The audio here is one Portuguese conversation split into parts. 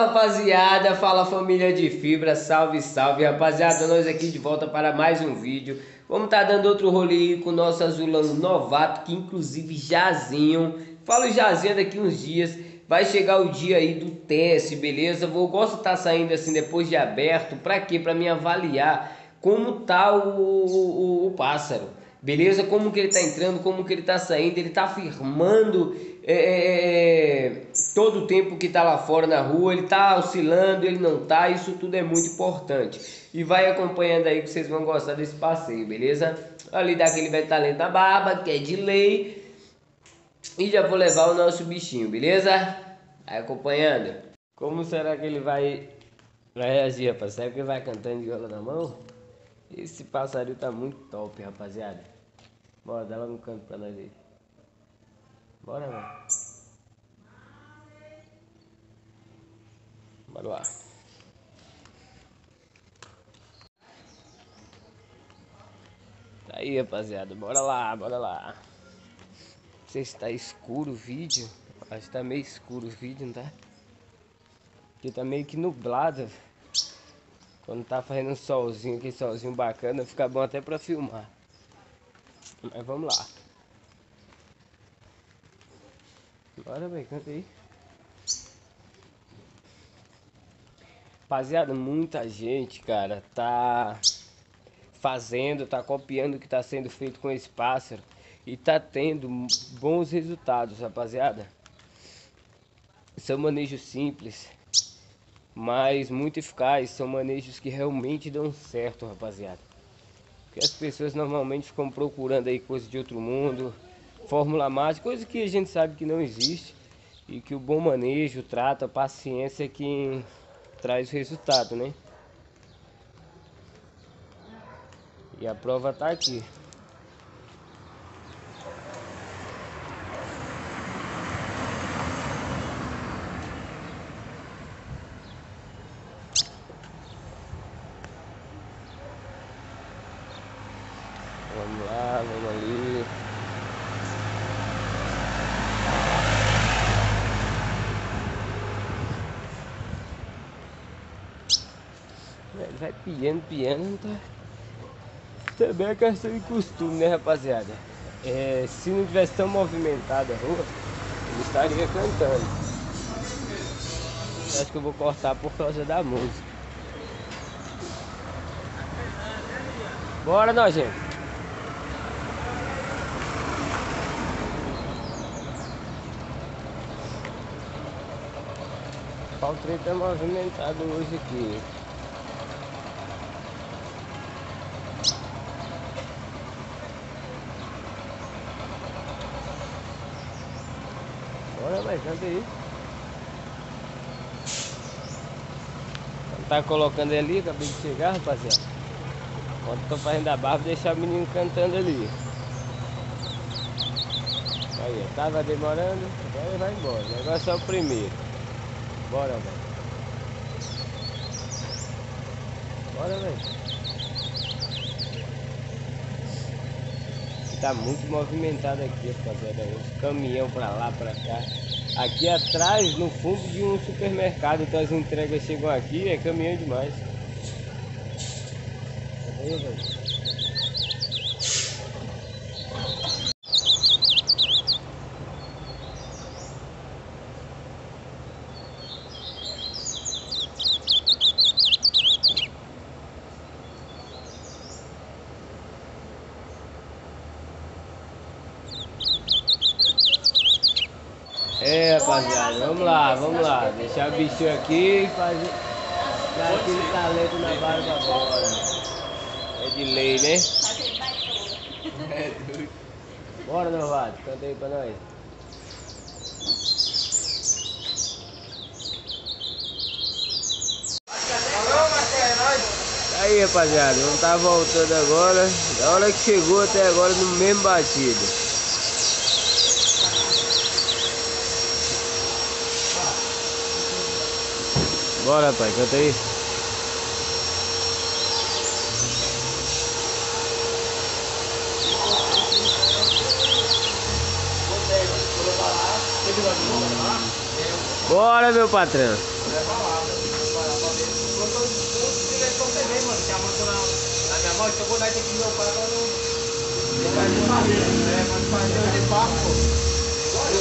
rapaziada, fala família de fibra, salve, salve rapaziada, nós aqui de volta para mais um vídeo Vamos estar tá dando outro rolê com o nosso azulão novato, que inclusive Jazinho Fala o Jazinho daqui uns dias, vai chegar o dia aí do teste, beleza? Vou gosto de tá saindo assim depois de aberto, pra quê? Pra me avaliar como tá o, o, o pássaro Beleza? Como que ele está entrando, como que ele está saindo, ele está afirmando é, é, é, todo o tempo que está lá fora na rua, ele está oscilando, ele não está, isso tudo é muito importante. E vai acompanhando aí que vocês vão gostar desse passeio, beleza? Ali dá aquele velho talento na barba, que é de lei. E já vou levar o nosso bichinho, beleza? Vai acompanhando. Como será que ele vai, vai reagir, rapaz? Será que ele vai cantando de viola na mão? Esse passarinho tá muito top, rapaziada. Bora, dá lá no canto pra nós aí. Bora, mano. Bora lá. Tá aí, rapaziada. Bora lá, bora lá. Não sei se tá escuro o vídeo. Acho que tá meio escuro o vídeo, não tá? Aqui tá meio que nublado. Quando tá fazendo um solzinho, aquele solzinho bacana, fica bom até pra filmar. Mas vamos lá. Bora, velho, canta aí. Rapaziada, muita gente, cara, tá fazendo, tá copiando o que tá sendo feito com esse pássaro e tá tendo bons resultados, rapaziada. São manejos simples, mas muito eficazes, são manejos que realmente dão certo, rapaziada que as pessoas normalmente ficam procurando aí coisas de outro mundo, fórmula mágica, coisa que a gente sabe que não existe e que o bom manejo, trato, a paciência é que traz resultado, né? E a prova tá aqui. Vamos lá, vamos ali. Vai piando, piando, tá? Também é questão de costume, né, rapaziada? É, se não tivesse tão movimentada a rua, estaria cantando. Acho que eu vou cortar por causa da música. Bora, nojento. O trem tá movimentado hoje aqui. Bora, mais canta aí. Tá colocando ali, acabei de chegar, rapaziada. Enquanto tô fazendo a barba, deixar o menino cantando ali. Aí, tava demorando, agora ele vai embora. O negócio é o primeiro. Bora, velho. Bora, velho. Tá muito movimentado aqui, rapaziada. Os caminhão pra lá, pra cá. Aqui atrás, no fundo de um supermercado. Então as entregas chegam aqui, é caminhão demais. Aí, velho. É, rapaziada, vamos lá, vamos lá. Deixar o bichinho aqui e fazer dar aquele talento na barba fora. É de lei, né? É doido. Bora, novato, canta aí pra nós. Aí, rapaziada, vamos tá voltando agora. Da hora que chegou até agora no mesmo batido. Bora, pai, canta aí. Bora, meu patrão. Eu que dar aqui pai pra não.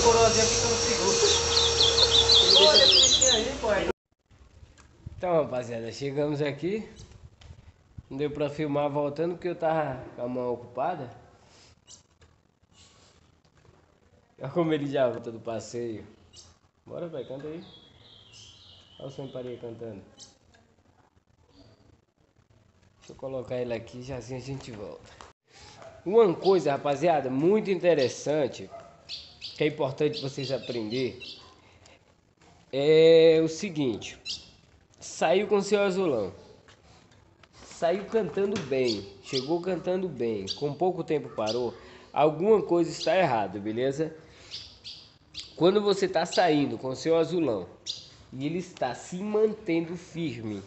Coroazinho seguro. Olha aí, pô. Então, rapaziada, chegamos aqui. Não deu pra filmar voltando porque eu tava com a mão ocupada. Olha como ele já volta do passeio. Bora, pai, canta aí. Olha o Sem Pareia cantando. Deixa eu colocar ele aqui, já assim a gente volta. Uma coisa, rapaziada, muito interessante, que é importante vocês aprender, é o seguinte. Saiu com seu azulão. Saiu cantando bem, chegou cantando bem, com pouco tempo parou. Alguma coisa está errada, beleza? Quando você está saindo com seu azulão e ele está se mantendo firme,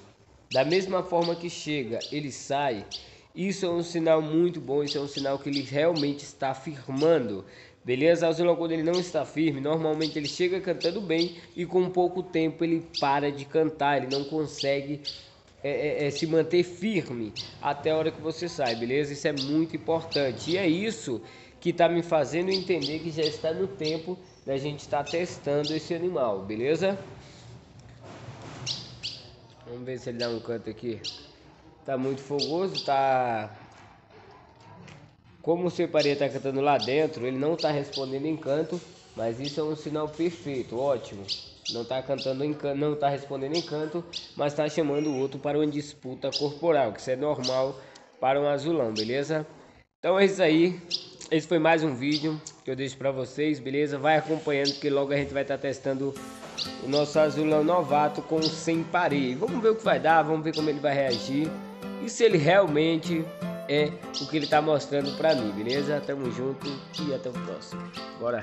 da mesma forma que chega, ele sai, isso é um sinal muito bom, isso é um sinal que ele realmente está firmando. Beleza? O quando ele não está firme, normalmente ele chega cantando bem e com pouco tempo ele para de cantar, ele não consegue é, é, é, se manter firme até a hora que você sai, beleza? Isso é muito importante. E é isso que está me fazendo entender que já está no tempo da gente estar tá testando esse animal, beleza? Vamos ver se ele dá um canto aqui. Tá muito fogoso, tá... Como o separia tá cantando lá dentro, ele não tá respondendo em canto, mas isso é um sinal perfeito, ótimo. Não tá cantando em canto, não tá respondendo em canto, mas tá chamando o outro para uma disputa corporal, que isso é normal para um azulão, beleza? Então é isso aí. Esse foi mais um vídeo que eu deixo para vocês, beleza? Vai acompanhando que logo a gente vai estar tá testando o nosso azulão novato com sem pareia. Vamos ver o que vai dar, vamos ver como ele vai reagir e se ele realmente é o que ele está mostrando para mim, beleza? Tamo junto e até o próximo. Bora!